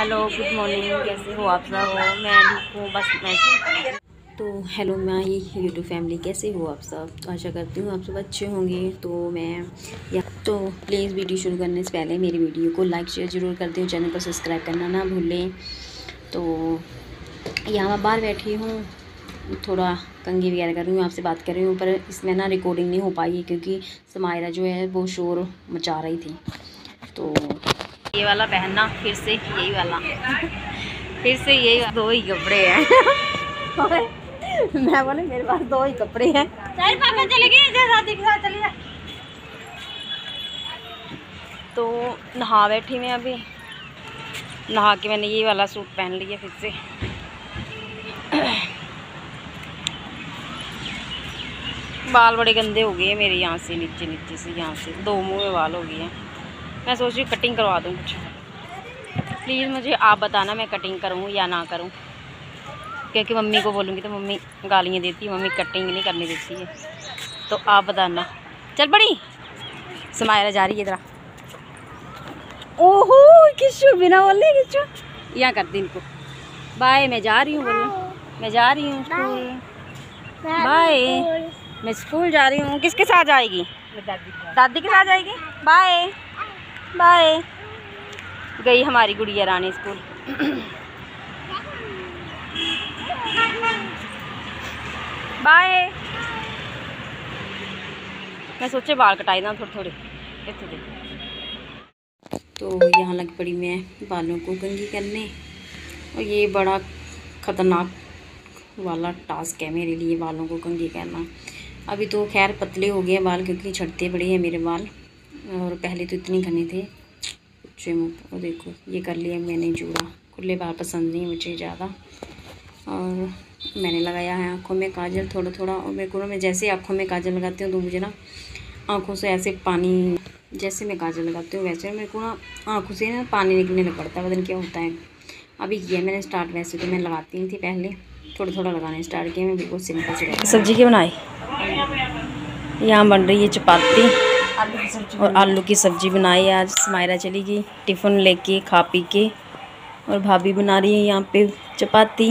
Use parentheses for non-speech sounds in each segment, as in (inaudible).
Hello, good morning, कैसे हो आप सब? मैं ठीक हूँ, बस मैं तो हेलो, मैं ये यूट्यूब फैमिली, कैसे हो आप सब? आशा करती हूँ आप सब अच्छे होंगे। तो मैं या तो प्लीज़ वीडियो शुरू करने से पहले मेरी वीडियो को लाइक शेयर ज़रूर कर दें चैनल को सब्सक्राइब करना ना भूलें। तो यहाँ मैं बाहर बैठी हूँ, थोड़ा कंगी वगैरह कर रही हूँ, आपसे बात कर रही हूँ, पर इसमें ना रिकॉर्डिंग नहीं हो पाई है, क्योंकि समायरा जो है वो शोर मचा रही थी। तो ये वाला पहनना फिर से यही वाला। फिर से यही दो ही कपड़े हैं। मैं बोले मेरे पास दो ही कपड़े हैं। चल पापा चले गए शादी के साथ चले तो नहा बैठी मैं अभी। नहा के मैंने ये वाला सूट पहन लिया फिर से। बाल बड़े गंदे हो गए हैं मेरे यहाँ से नीचे नीचे से यहाँ से। दो मुँह में बाल हो गए हैं। मैं सोच रही हूँ कटिंग करवा दूँ कुछ। प्लीज़ मुझे आप बताना मैं कटिंग करूँ या ना करूँ। क्योंकि मम्मी को बोलूँगी तो मम्मी गालियाँ देती है मम्मी कटिंग नहीं करने देती है। तो आप बताना। चल बड़ी। समायरा जा रही है इधर ओहो किशु बिना बोलने किशु यहाँ कर दी इनको। बाय मैं जा रही हूँ बोलो मैं जा रही हूँ स्कूल बाय मैं स्कूल जा रही हूँ। किसके साथ जाएगी? दादी के साथ। जाएगी? Bye bye. गई हमारी गुड़िया रानी स्कूल। बाय। मैं सोचे बाल कटाई ना थोड़े थोड़े इतने दे तो यहाँ लग पड़ी मैं बालों को कंगी करने। और ये बड़ा ख़तरनाक वाला टास्क है मेरे लिए बालों को कंगी करना। अभी तो खैर पतले हो गए बाल क्योंकि छटते बड़े हैं मेरे बाल। और पहले तो इतने घने थे। अच्छे मुँह और देखो, ये कर लिया मैंने जूड़ा। खुले बाल पसंद नहीं मुझे ज़्यादा। और मैंने लगाया है आँखों में काजल थोड़ा थोड़ा और मेरे को मैं जैसे ही आँखों में काजल लगाती हूँ तो मुझे ना आँखों से ऐसे पानी जैसे मैं काजल लगाती हूँ वैसे। मेरे को ना आँखों से ना पानी निकलने लग पड़ता है बदन क्या होता है। अभी किया मैंने स्टार्ट, वैसे तो मैं लगाती नहीं थी पहले। थोड़ा थोड़ा लगाने स्टार्ट किया मैं बिल्कुल सिंपल सब्ज़ी की बनाई? यहाँ बन रही है चपाती। और आलू की सब्ज़ी बनाई आज। समायरा चली गई टिफ़िन लेके खा पी के। और भाभी बना रही है यहाँ पे चपाती।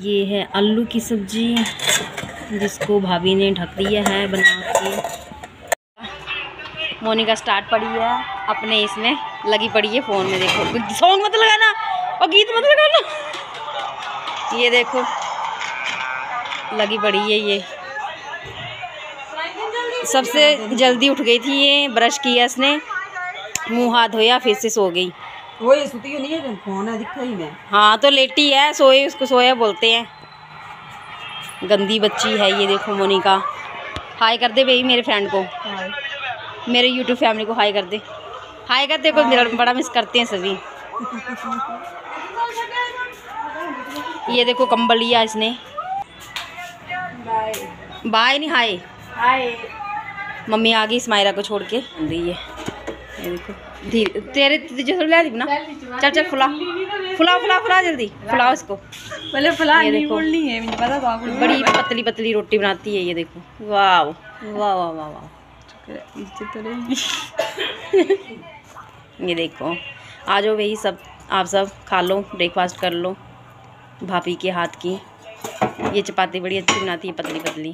ये है आलू की सब्ज़ी जिसको भाभी ने ढक दिया है बना के। मोनिका स्टार्ट पड़ी है अपने इसमें लगी पड़ी है फ़ोन में देखो। सॉन्ग मत लगाना और गीत मत लगाना। ये देखो लगी पड़ी है ये। सबसे जल्दी उठ गई थी ये ब्रश किया इसने। मुँह हाथ धोया फिर से सो गई। वो ये सुती नहीं है फ़ोन है दिखा ही मैं हाँ तो लेटी है सोए उसको सोया बोलते हैं। गंदी बच्ची है ये देखो मोनिका। हाय कर दे भाई मेरे फ्रेंड को। मेरे यूट्यूब फैमिली को हाय कर दे। हाय कर दे को मेरा बड़ा मिस करते हैं सभी। ये देखो कंबल लिया इसने। बाय नहीं हाय। हाय मम्मी आ गई स्मायरा को छोड़ के। रही है ये। देखो। धीरे तेरे तुझे थोड़ी ला दी ना। चल चल फुला। फुला फुला फुला जल्दी। फुलाओ इसको। पहले फला ये नहीं देखो। बोलनी है मुझे पता आपको बड़ी पतली पतली रोटी बनाती है ये देखो। वाह वाह वाह वाह वाह तो ये देखो। आ जाओ भाई सब आप सब खा लो ब्रेकफास्ट कर लो। भाभी के हाथ की। ये चपाती बड़ी अच्छी बनाती है पतली पतली।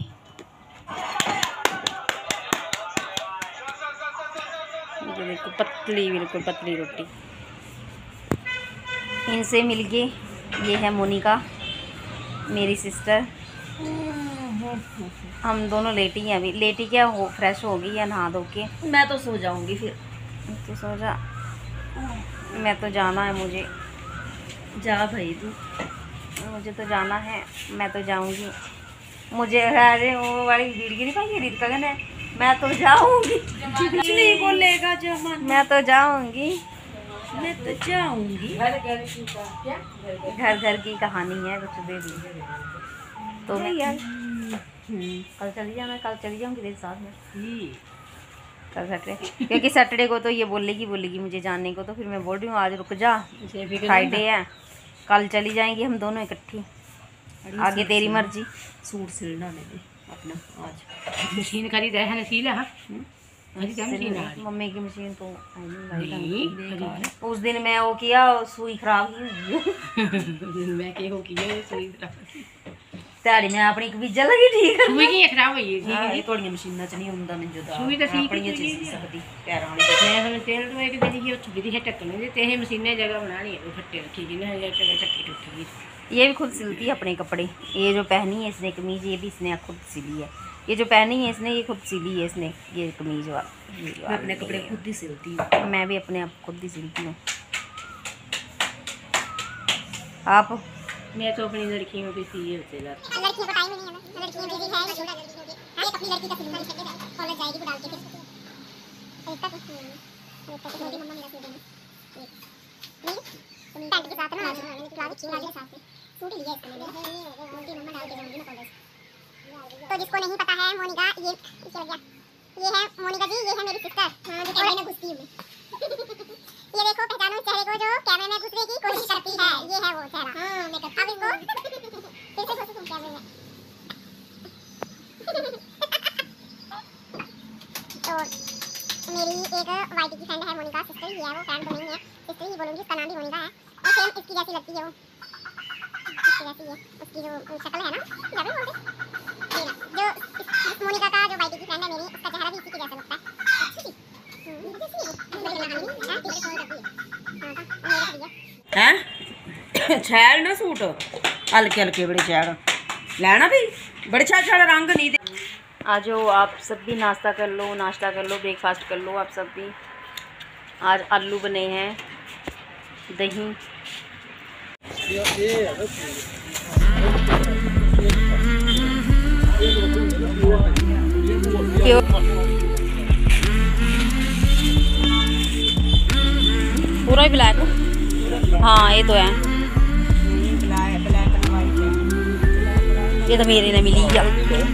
ये देखो पतली बिल्कुल पतली रोटी। इनसे मिल गए ये है मोनिका मेरी सिस्टर हम दोनों लेटी हैं अभी। लेटी क्या? हो फ्रेश हो गई है नहा धो के। मैं तो सो जाऊँगी फिर। तो सोचा मैं तो जाना है मुझे। जा भाई तू। मुझे तो जाना है मैं तो जाऊँगी। मुझे अरे वो वाली गिर गिरी पाई? रीत का है। मैं तो जाऊँगी। कुछ नहीं बोलेगा जमान? मैं तो जाऊँगी। मैं तो जाऊँगी। घर घर की कहानी है कुछ दे दी। तो मैं यार कल चली जाना कल चली जाऊँगी तेरे साथ में। कल सैटरडे क्योंकि सैटरडे को तो ये बोलेगी बोलेगी मुझे जाने को तो फिर मैं बोल रही हूँ आज रुक जा। फ्राइडे है। कल चली जाएँगी हम दोनों इकट्ठी। आगे तेरी मर्ज़ी। सूट सिलना ने दे अपना आज। मशीन खरीदा है ना है हाँ? रही? मम्मी की मशीन तो। उस दिन मैं वो किया सुई खराब ही हुई। (laughs) दिन मैं के हो किया सुई खराब। ਦਿਹਾੜੀ ਮੈਂ ਆਪਣੀ ਇੱਕ ਬੀਜਾ ਲੱਗੀ ਠੀਕ ਹੈ ਸੁਈ ਕੀ ਖਰਾਬ ਹੋਈ ਜੀ ਹਾਂ ਇਹ ਤੁਹਾਡੀਆਂ ਮਸ਼ੀਨਾਂ ਚ ਨਹੀਂ ਹੁੰਦਾ ਮੈਨੂੰ ਜਦਾ ਸੂਈ ਤਾਂ ਠੀਕ ਆਪਣੀਆਂ ਹੀ ਚ ਹੋਈ ਸੀ ਸਕਦੀ ਪੈਰਾਂ ਵਾਲੀ ਮੈਂ ਹੁਣ ਤੇਲ ਤੋਂ ਇੱਕ ਦਿਨ ਹੀ ਉੱਥੇ ਵੀ ਹੈ ਟੱਕਣ ਦੇ ਤੇ ਇਹ ਮਸ਼ੀਨੇ ਜਗ੍ਹਾ ਬਣਾਣੀ ਹੈ ਫੱਟੇ ਰੱਖੀ ਜੀ ਨਾ ਜਾਂ ਟੱਕੇ ਟੱਕੀ ਟੁੱਟੀ ਗਈ ये भी खुद सिलती है अपने कपड़े ये जो पहनी है इसने कमीज ये भी इसने खुद सिली है ये जो पहनी है इसने ये खुद सिली है इसने ये कमीज वाली मैं अपने कपड़े खुद ही सिलती हूँ मैं भी अपने आप खुद ही सिलती हूँ आप मैं तो अपनी लड़कियों की सी होते लाती लड़कियों को टाइम ही नहीं है लड़कियाँ बिज़ी है का लड़कियों की हाँ एक अपनी लड़की का सिलना निकल कॉलेज जाएगी वो डाल के फिर इसका कुछ है इसका कुछ नहीं मम्मा मेरा देना नहीं पैंट के साथ ना मैंने प्लाजो प्लाजो के साथ में सूट लिया इसने मेरे उनकी मम्मा डाल के जाऊँगी ना कॉलेज तो जिसको नहीं पता है मोनिका ये लग गया ये है मोनिका जी ये है मेरी सिस्टर हाँ जो कैमरे में घुसती हूँ मैं ये देखो पहचानो चेहरे को जो कैमरे में घुसने की कोशिश करती है ये है वो हाँ मेकअप अब इसको फिर से घुसो तुम कैमरे में तो मेरी एक वाइटी की फ्रेंड है मोनिका सिस्टर ही है वो फ्रेंड तो नहीं है। सिस्टर ही बोलूँगी, उसका नाम भी मोनिका है। और सेम इसकी जैसी लगती है वो। इसकी जैसी है। उसकी जो शक्ल है ना क्या बोलते। जो मोनिका का जो वाइटी की फ्रेंड है मेरी, उसका चेहरा भी इसी के जैसा लगता है। हैं? शैल ना सूट। हल्के हल्के बड़े शैल लैना भी? बड़े शैल शैल रंग नहीं आ जाओ आप सब भी नाश्ता कर लो, नाश्ता कर लो ब्रेकफास्ट कर लो, आप सब भी। आज आलू बने हैं, दही। पूरा ही ब्लैक हाँ ये तो है। ये तो मेरे ने मिली। है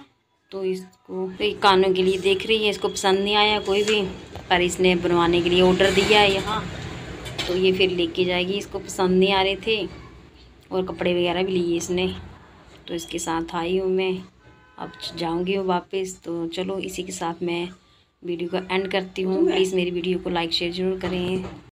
तो इसको ये कानों के लिए देख रही है इसको पसंद नहीं आया कोई भी पर इसने बनवाने के लिए ऑर्डर दिया है यहाँ। तो ये फिर लेके जाएगी इसको पसंद नहीं आ रहे थे और कपड़े वगैरह भी लिए इसने। तो इसके साथ आई हूँ मैं। अब जाऊँगी हूँ वापस। तो चलो इसी के साथ मैं वीडियो का एंड करती हूँ। प्लीज़ मेरी वीडियो को लाइक शेयर ज़रूर करें।